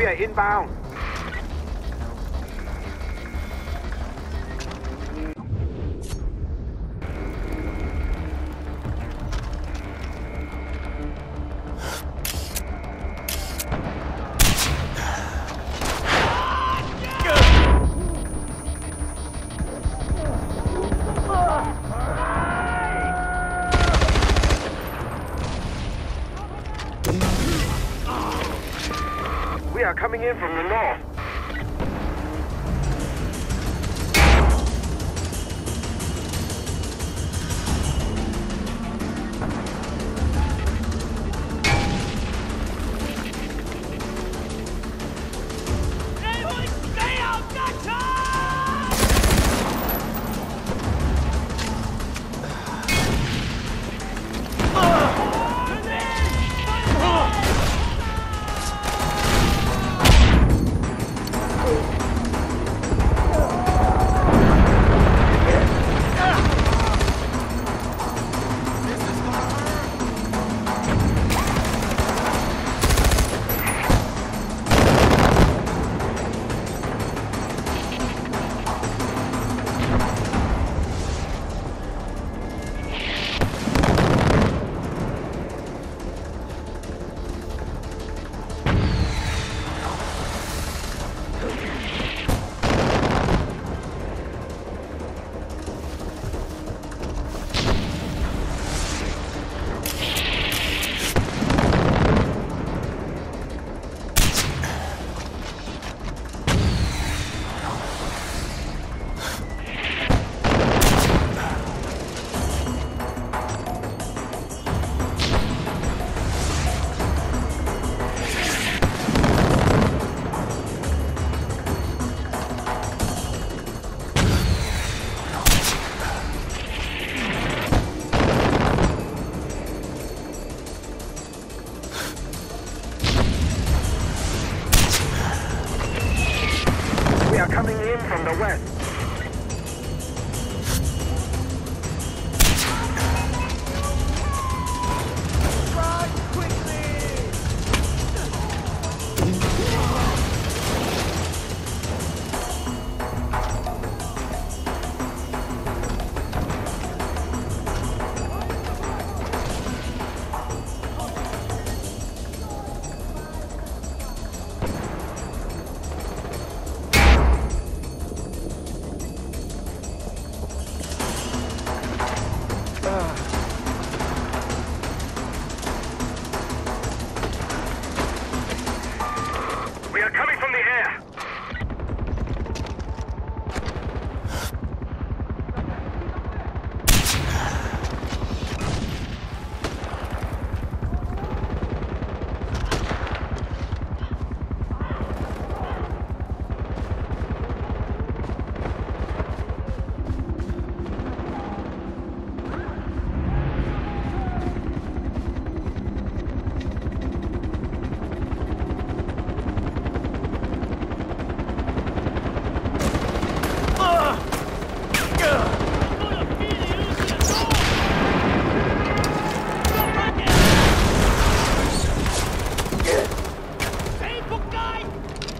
We are inbound.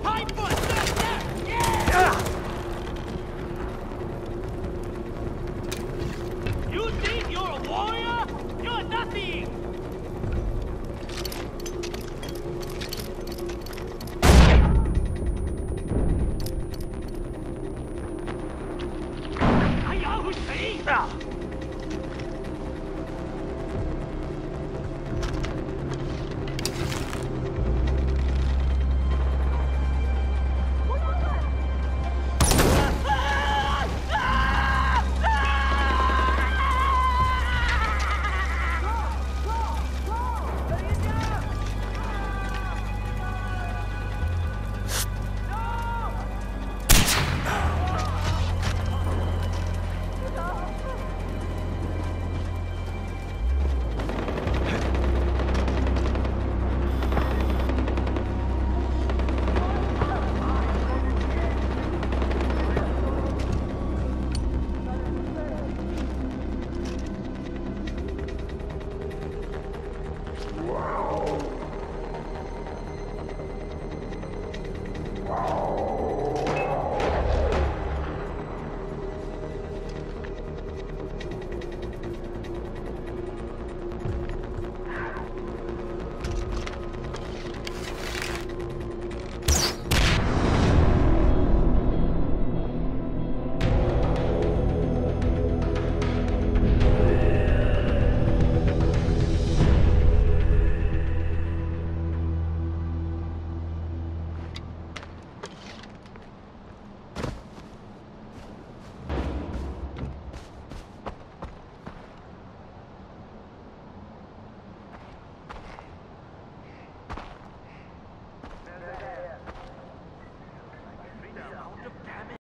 High foot! Wow.